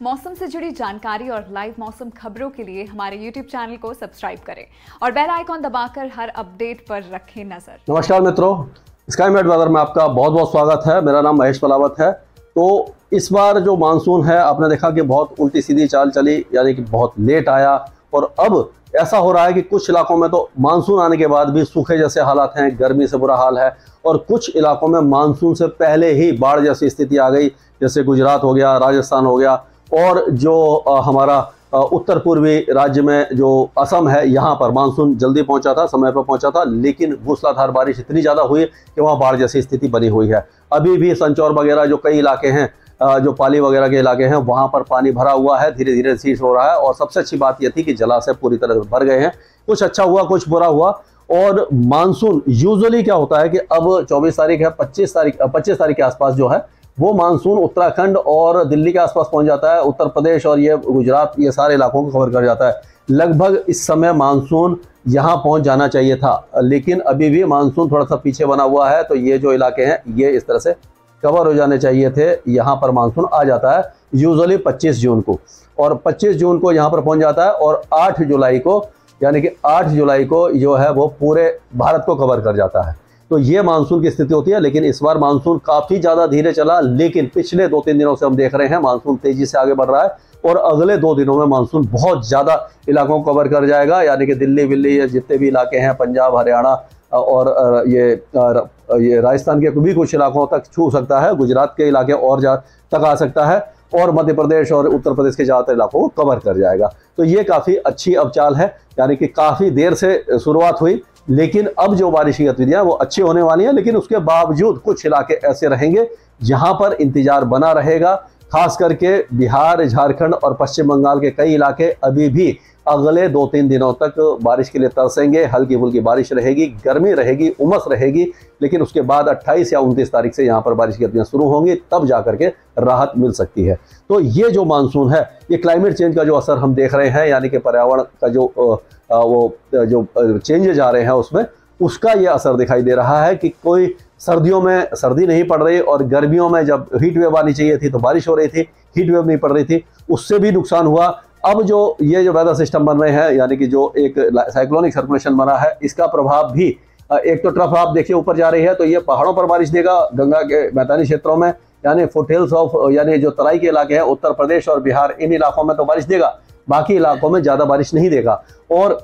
मौसम से जुड़ी जानकारी और लाइव मौसम खबरों के लिए हमारे यूट्यूब चैनल को सब्सक्राइब करें और बेल आइकॉन दबाकर हर अपडेट पर रखें नज़र। नमस्कार मित्रों स्काई मेट वेदर में आपका बहुत बहुत स्वागत है। मेरा नाम महेश पलावत है। तो इस बार जो मानसून है, आपने देखा कि बहुत उल्टी सीधी चाल चली, यानी कि बहुत लेट आया। और अब ऐसा हो रहा है कि कुछ इलाकों में तो मानसून आने के बाद भी सूखे जैसे हालात हैं, गर्मी से बुरा हाल है। और कुछ इलाकों में मानसून से पहले ही बाढ़ जैसी स्थिति आ गई, जैसे गुजरात हो गया, राजस्थान हो गया। और जो हमारा उत्तर पूर्वी राज्य में जो असम है, यहाँ पर मानसून जल्दी पहुँचा था, समय पर पहुँचा था, लेकिन मूसलाधार बारिश इतनी ज़्यादा हुई कि वहाँ बाढ़ जैसी स्थिति बनी हुई है। अभी भी संचौर वगैरह जो कई इलाके हैं जो पाली वगैरह के इलाके हैं, वहाँ पर पानी भरा हुआ है धीरे धीरे सीज हो रहा है और सबसे अच्छी बात यह थी कि जलाशय पूरी तरह से भर गए हैं। कुछ अच्छा हुआ, कुछ बुरा हुआ और मानसून यूजुअली क्या होता है कि अब 24 तारीख है 25 तारीख 25 तारीख के आसपास जो है वो मानसून उत्तराखंड और दिल्ली के आसपास पहुँच जाता है, उत्तर प्रदेश और ये गुजरात, ये सारे इलाकों को कवर कर जाता है। लगभग इस समय मानसून यहाँ पहुँच जाना चाहिए था, लेकिन अभी भी मानसून थोड़ा सा पीछे बना हुआ है तो ये जो इलाके हैं, ये इस तरह से कवर हो जाने चाहिए थे, यहाँ पर मानसून आ जाता है यूजुअली 25 जून को। और 25 जून को यहाँ पर पहुँच जाता है, और 8 जुलाई को, यानी कि 8 जुलाई को जो है वो पूरे भारत को कवर कर जाता है। तो ये मानसून की स्थिति होती है, लेकिन इस बार मानसून काफ़ी ज़्यादा धीरे चला, लेकिन पिछले दो तीन दिनों से हम देख रहे हैं, मानसून तेज़ी से आगे बढ़ रहा है, और अगले दो दिनों में मानसून बहुत ज़्यादा इलाकों को कवर कर जाएगा, यानी कि दिल्ली, विल्ली, या जितने भी इलाके हैं, पंजाब, हरियाणा, और ये ये राजस्थान के भी कुछ इलाकों तक छू सकता है, गुजरात के इलाके और जा, तक आ सकता है, और मध्य प्रदेश और उत्तर प्रदेश के ज़्यादातर इलाकों को कवर कर जाएगा। तो ये काफ़ी अच्छी अवचाल है, यानी कि काफ़ी देर से शुरुआत हुई लेकिन अब जो बारिश की गतिविधियाँ वो अच्छी होने वाली हैं, लेकिन उसके बावजूद कुछ इलाके ऐसे रहेंगे जहाँ पर इंतज़ार बना रहेगा। खास करके बिहार, झारखंड और पश्चिम बंगाल के कई इलाके अभी भी अगले दो तीन दिनों तक बारिश के लिए तरसेंगे। हल्की फुल्की बारिश रहेगी, गर्मी रहेगी, उमस रहेगी, लेकिन उसके बाद 28 या 29 तारीख से यहाँ पर बारिश की गतियाँ शुरू होंगी, तब जा करके राहत मिल सकती है। तो ये जो मानसून है, ये क्लाइमेट चेंज का जो असर हम देख रहे हैं, यानी कि पर्यावरण का जो वो, जो चेंजेज आ रहे हैं उसमें, उसका ये असर दिखाई दे रहा है कि कोई सर्दियों में सर्दी नहीं पड़ रही और गर्मियों में जब हीट वेव आनी चाहिए थी तो बारिश हो रही थी हीट वेव नहीं पड़ रही थी, उससे भी नुकसान हुआ। अब जो ये जो वेदर सिस्टम बन रहे हैं, यानी कि जो एक साइक्लोनिक सर्कुलेशन बना है, इसका प्रभाव भी एक तो ट्रफ आप देखिए ऊपर जा रही है तो ये पहाड़ों पर बारिश देगा, गंगा के मैदानी क्षेत्रों में, यानी फुटहिल्स ऑफ़ यानी जो तराई के इलाके हैं, उत्तर प्रदेश और बिहार, इन इलाकों में तो बारिश देगा, बाकी इलाकों में ज़्यादा बारिश नहीं देगा। और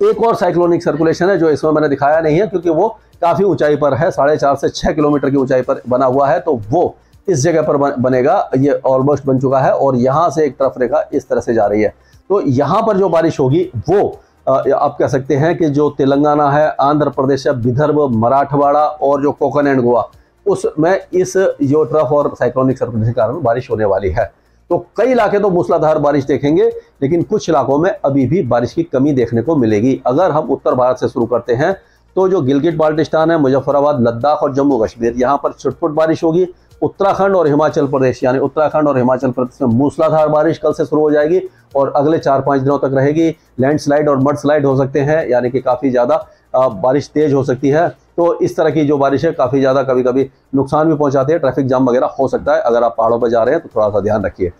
एक और साइक्लोनिक सर्कुलेशन है, जो इसमें मैंने दिखाया नहीं है, क्योंकि वो काफ़ी ऊंचाई पर है, साढ़े चार से छः किलोमीटर की ऊंचाई पर बना हुआ है तो वो इस जगह पर बनेगा, ये ऑलमोस्ट बन चुका है, और यहाँ से एक तरफ़ रेखा इस तरह से जा रही है। तो यहाँ पर जो बारिश होगी, वो आप कह सकते हैं कि जो तेलंगाना है, आंध्र प्रदेश है, विदर्भ, मराठवाड़ा और जो कोकन एंड गोवा, उसमें इस जो ट्रफ और साइक्लोनिक सर्कुलेशन के कारण बारिश होने वाली है। तो कई इलाके तो मूसलाधार बारिश देखेंगे, लेकिन कुछ इलाकों में अभी भी बारिश की कमी देखने को मिलेगी। अगर हम उत्तर भारत से शुरू करते हैं तो जो गिलगिट बाल्टिस्तान है, मुजफ्फराबाद, लद्दाख और जम्मू कश्मीर, यहाँ पर छुटपुट बारिश होगी। उत्तराखंड और हिमाचल प्रदेश, यानी उत्तराखंड और हिमाचल प्रदेश में मूसलाधार बारिश कल से शुरू हो जाएगी और अगले चार पाँच दिनों तक रहेगी। लैंडस्लाइड और मड हो सकते हैं, यानी कि काफ़ी ज़्यादा बारिश तेज हो सकती है। तो इस तरह की जो बारिश है, काफ़ी ज़्यादा कभी कभी नुकसान भी पहुंचाती है, ट्रैफ़िक जाम वगैरह हो सकता है, अगर आप पहाड़ों पर जा रहे हैं तो थोड़ा सा ध्यान रखिए।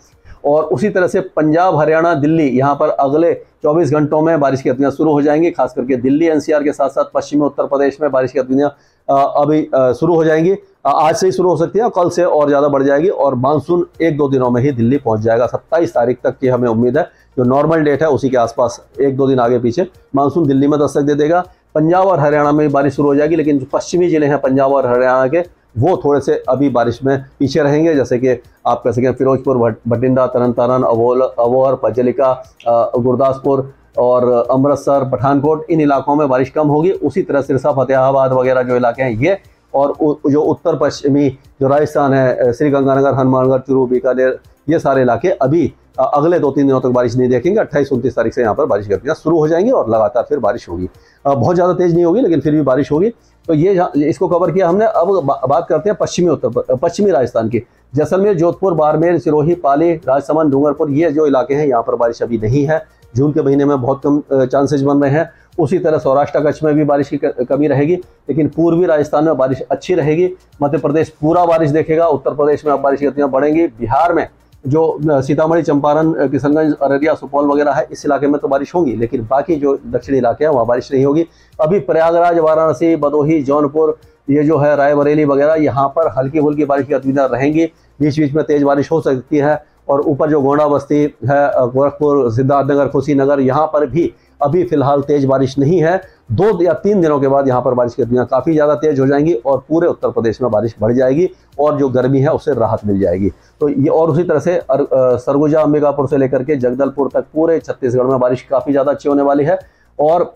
और उसी तरह से पंजाब, हरियाणा, दिल्ली, यहाँ पर अगले 24 घंटों में बारिश की गतिविधियाँ शुरू हो जाएँगी खास करके दिल्ली, एनसीआर के साथ साथ पश्चिमी उत्तर प्रदेश में बारिश की गतिविधियाँ अभी शुरू हो जाएँगी। आज से ही शुरू हो सकती है कल से और ज़्यादा बढ़ जाएगी और मानसून एक दो दिनों में ही दिल्ली पहुँच जाएगा। सत्ताईस तारीख तक की हमें उम्मीद है, जो नॉर्मल डेट है उसी के आसपास एक दो दिन आगे पीछे, मानसून दिल्ली में दस्तक दे देगा। पंजाब और हरियाणा में बारिश शुरू हो जाएगी, लेकिन जो पश्चिमी ज़िले हैं, पंजाब और हरियाणा के, वो थोड़े से अभी बारिश में पीछे रहेंगे। जैसे कि आप कह सकें फिरोजपुर भटिंडा तरन तारण अवोल अवोहर पजलिका गुरदासपुर और अमृतसर, पठानकोट, इन इलाकों में बारिश कम होगी। उसी तरह सिरसा, फतेहाबाद वगैरह जो इलाके हैं, ये और जो उत्तर पश्चिमी जो राजस्थान है श्री गंगानगर हनुमानगढ़ चुरू बीकानेर ये सारे इलाके अभी अगले दो तीन दिनों तक बारिश नहीं देखेंगे। अट्ठाईस, उनतीस तारीख से यहाँ पर बारिश गतियाँ शुरू हो जाएँगी और लगातार फिर बारिश होगी। बहुत ज़्यादा तेज़ नहीं होगी, लेकिन फिर भी बारिश होगी। तो ये इसको कवर किया हमने। अब बात करते हैं पश्चिमी उत्तर पश्चिमी राजस्थान की। जैसलमेर, जोधपुर, बाड़मेर, सिरोही, पाली, राजसमंद, डूंगरपुर, ये जो इलाके हैं, यहाँ पर बारिश अभी नहीं है। जून के महीने में बहुत कम चांसेज बन रहे हैं। उसी तरह सौराष्ट्र कच्छ में भी बारिश की कमी रहेगी, लेकिन पूर्वी राजस्थान में बारिश अच्छी रहेगी। मध्य प्रदेश पूरा बारिश देखेगा, उत्तर प्रदेश में अब बारिश की गतियाँ बढ़ेंगी। बिहार में जो सीतामढ़ी, चंपारण किशनगंज, अररिया, सुपौल वगैरह है, इस इलाके में तो बारिश होगी, लेकिन बाकी जो दक्षिणी इलाके हैं, वहाँ बारिश नहीं होगी। अभी प्रयागराज, वाराणसी भदोही जौनपुर, ये जो है रायबरेली वगैरह, यहाँ पर हल्की फुल्की बारिश की गतिविधियाँ रहेंगी। बीच बीच में तेज बारिश हो सकती है और ऊपर जो गोंडा बस्ती है गोरखपुर, सिद्धार्थनगर खुशीनगर यहाँ पर भी अभी फ़िलहाल तेज बारिश नहीं है। दो या तीन दिनों के बाद यहाँ पर बारिश की गतिविधियाँ काफ़ी ज़्यादा तेज हो जाएँगी और पूरे उत्तर प्रदेश में बारिश बढ़ जाएगी और जो गर्मी है उससे राहत मिल जाएगी। तो ये और उसी तरह से सरगुजा, अंबिकापुर से लेकर के जगदलपुर तक पूरे छत्तीसगढ़ में बारिश काफ़ी ज़्यादा अच्छी होने वाली है और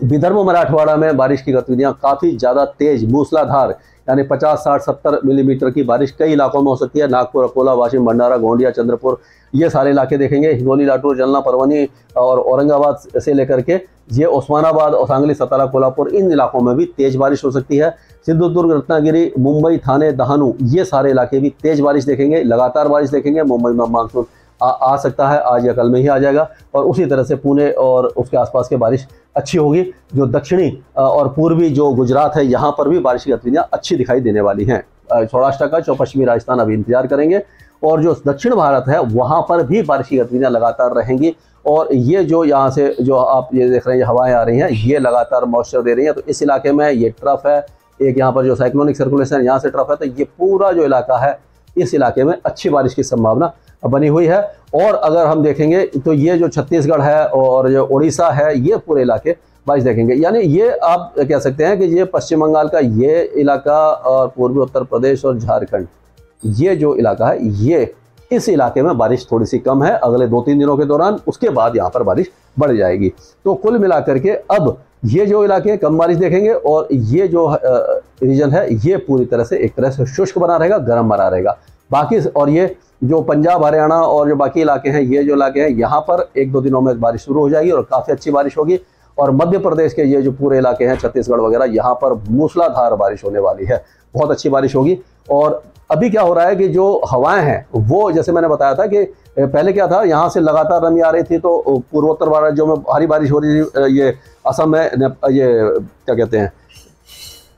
विदर्भ मराठवाड़ा में बारिश की गतिविधियाँ काफ़ी ज़्यादा तेज, मूसलाधार। यानी 50, 60, 70 मिलीमीटर की बारिश कई इलाकों में हो सकती है। नागपुर अकोला वाशिम भंडारा गोंडिया चंद्रपुर ये सारे इलाके देखेंगे। हिंगोली लाटूर जलना परवनी और औरंगाबाद से लेकर के ये ओस्मानाबाद और सांगली सतारा कोल्हापुर इन इलाकों में भी तेज बारिश हो सकती है। सिंधुदुर्ग रत्नागिरी मुंबई थाने दहानू ये सारे इलाके भी तेज बारिश देखेंगे। लगातार बारिश देखेंगे। मुंबई में मानसून आ, आ सकता है आज या कल में ही आ जाएगा। और उसी तरह से पुणे और उसके आसपास के बारिश अच्छी होगी जो दक्षिणी और पूर्वी जो गुजरात है यहाँ पर भी बारिश की गतिविधियाँ अच्छी दिखाई देने वाली हैं। सौराष्ट्र का जो पश्चिमी राजस्थान अभी इंतज़ार करेंगे और जो दक्षिण भारत है वहाँ पर भी बारिश की गतिविधियाँ लगातार रहेंगी। और ये जो यहाँ से जो आप ये देख रहे हैं हवाएँ आ रही हैं ये लगातार मॉइस्चर दे रही हैं। तो इस इलाके में ये ट्रफ है एक यहाँ पर जो साइक्लोनिक सर्कुलेशन यहाँ से ट्रफ है तो ये पूरा जो इलाका है इस इलाके में अच्छी बारिश की संभावना बनी हुई है। और अगर हम देखेंगे तो ये जो छत्तीसगढ़ है और जो उड़ीसा है, ये पूरे इलाके बारिश देखेंगे। यानी ये आप कह सकते हैं कि ये पश्चिम बंगाल का ये इलाका और पूर्वी उत्तर प्रदेश और झारखंड, ये जो इलाका है, ये इस इलाके में बारिश थोड़ी सी कम है। अगले दो तीन दिनों के दौरान उसके बाद यहाँ पर बारिश बढ़ जाएगी। तो कुल मिलाकर के अब ये जो इलाके कम बारिश देखेंगे और ये जो रीजन है, ये पूरी तरह से एक तरह से शुष्क बना रहेगा, गर्म बना रहेगा। बाकी और ये जो पंजाब, हरियाणा और जो बाकी इलाके हैं, ये जो इलाके हैं, यहाँ पर एक दो दिनों में बारिश शुरू हो जाएगी और काफ़ी अच्छी बारिश होगी। और मध्य प्रदेश के ये जो पूरे इलाके हैं, छत्तीसगढ़ वगैरह, यहाँ पर मूसलाधार बारिश होने वाली है। बहुत अच्छी बारिश होगी। और अभी क्या हो रहा है कि जो हवाएँ हैं, वो जैसे मैंने बताया था कि पहले क्या था, यहाँ से लगातार नमी आ रही थी तो पूर्वोत्तर राज्यों में भारी बारिश हो रही थी ये असम में ये, क्या कहते हैं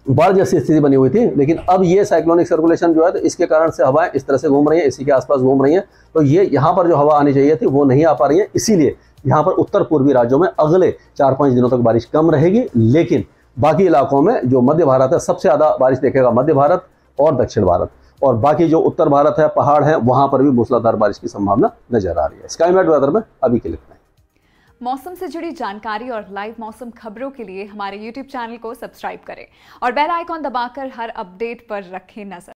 बाढ़ जैसी स्थिति बनी हुई थी, लेकिन अब ये साइक्लोनिक सर्कुलेशन जो है तो इसके कारण से हवाएँ इस तरह से घूम रही हैं, इसी के आसपास घूम रही हैं। तो ये यहाँ पर जो हवा आनी चाहिए थी, वो नहीं आ पा रही है। इसीलिए यहाँ पर उत्तर पूर्वी राज्यों में अगले चार पाँच दिनों तक बारिश कम रहेगी, लेकिन बाकी इलाकों में जो मध्य भारत है, सबसे ज़्यादा बारिश देखेगा मध्य भारत और दक्षिण भारत। और बाकी जो उत्तर भारत है, पहाड़ है, वहाँ पर भी मूसलाधार बारिश की संभावना नज़र आ रही है। स्काईमेट वेदर में अभी के लिए मौसम से जुड़ी जानकारी और लाइव मौसम खबरों के लिए हमारे YouTube चैनल को सब्सक्राइब करें और बेल आइकॉन दबाकर हर अपडेट पर रखें नज़र।